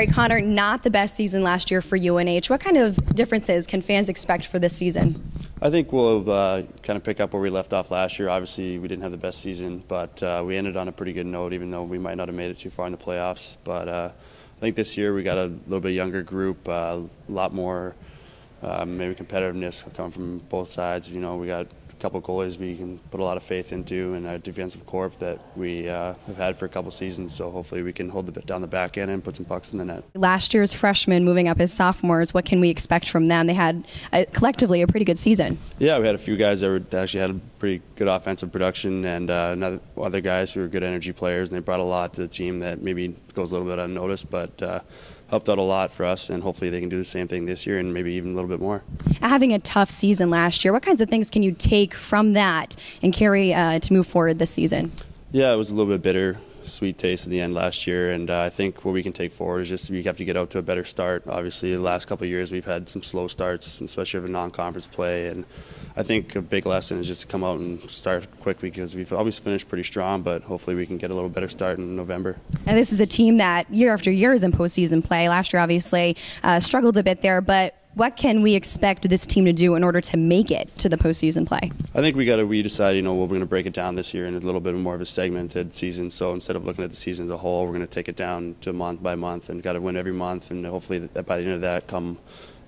right, Connor, not the best season last year for UNH. What kind of differences can fans expect for this season? I think we'll uh, kind of pick up where we left off last year. Obviously, we didn't have the best season, but uh, we ended on a pretty good note, even though we might not have made it too far in the playoffs. But uh, I think this year we got a little bit younger group, uh, a lot more um, maybe competitiveness coming from both sides. You know, we got couple goalies we can put a lot of faith into and a defensive corp that we uh, have had for a couple seasons. So hopefully we can hold the bit down the back end and put some pucks in the net. Last year's freshmen moving up as sophomores, what can we expect from them? They had uh, collectively a pretty good season. Yeah, we had a few guys that were, actually had a pretty good offensive production and uh, other guys who were good energy players and they brought a lot to the team that maybe goes a little bit unnoticed, but uh, helped out a lot for us, and hopefully they can do the same thing this year and maybe even a little bit more. Having a tough season last year, what kinds of things can you take from that and carry uh, to move forward this season? Yeah, it was a little bit bitter, sweet taste in the end last year, and uh, I think what we can take forward is just we have to get out to a better start. Obviously, the last couple of years we've had some slow starts, especially with non-conference play, and I think a big lesson is just to come out and start quickly because we've always finished pretty strong, but hopefully we can get a little better start in November. And this is a team that year after year is in postseason play. Last year, obviously, uh, struggled a bit there, but what can we expect this team to do in order to make it to the postseason play? I think we got to we decide, you know, we're going to break it down this year in a little bit more of a segmented season. So instead of looking at the season as a whole, we're going to take it down to month by month and got to win every month. And hopefully, by the end of that, come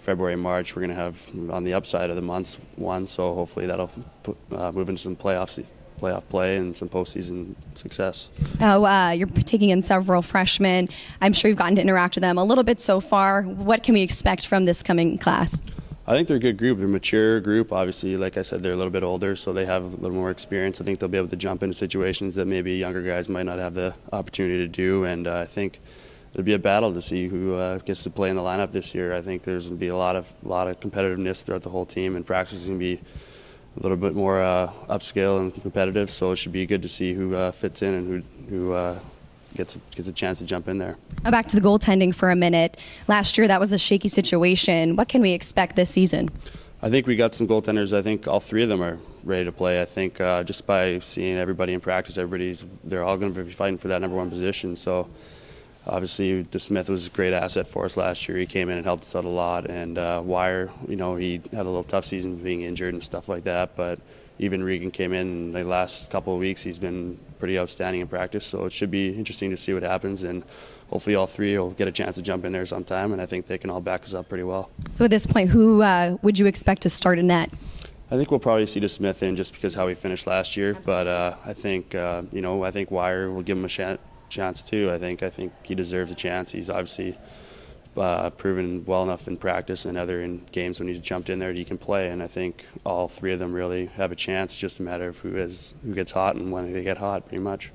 February, March, we're going to have on the upside of the months one. So hopefully that'll put, uh, move into some playoffs, playoff play and some postseason success. Oh, uh, you're taking in several freshmen. I'm sure you've gotten to interact with them a little bit so far. What can we expect from this coming class? I think they're a good group. They're a mature group. Obviously, like I said, they're a little bit older, so they have a little more experience. I think they'll be able to jump into situations that maybe younger guys might not have the opportunity to do. And uh, I think it'll be a battle to see who uh, gets to play in the lineup this year. I think there's going to be a lot of a lot of competitiveness throughout the whole team, and practice is going to be a little bit more uh, upscale and competitive. So it should be good to see who uh, fits in and who who uh, gets gets a chance to jump in there. Back to the goaltending for a minute. Last year that was a shaky situation. What can we expect this season? I think we got some goaltenders. I think all three of them are ready to play. I think uh, just by seeing everybody in practice, everybody's they're all going to be fighting for that number one position. So obviously DeSmith was a great asset for us last year. He came in and helped us out a lot. And uh, Wire, you know, he had a little tough season being injured and stuff like that. But even Regan came in and the last couple of weeks he's been pretty outstanding in practice. So it should be interesting to see what happens and hopefully all three will get a chance to jump in there sometime and I think they can all back us up pretty well. So at this point, who uh, would you expect to start in net? I think we'll probably see DeSmith in just because how he finished last year. Absolutely. But uh, I think uh, you know I think Wire will give him a chance chance too. I think I think he deserves a chance. He's obviously uh, proven well enough in practice and other in games when he's jumped in there that he can play. And I think all three of them really have a chance. Just a matter of who is who gets hot and when they get hot, pretty much.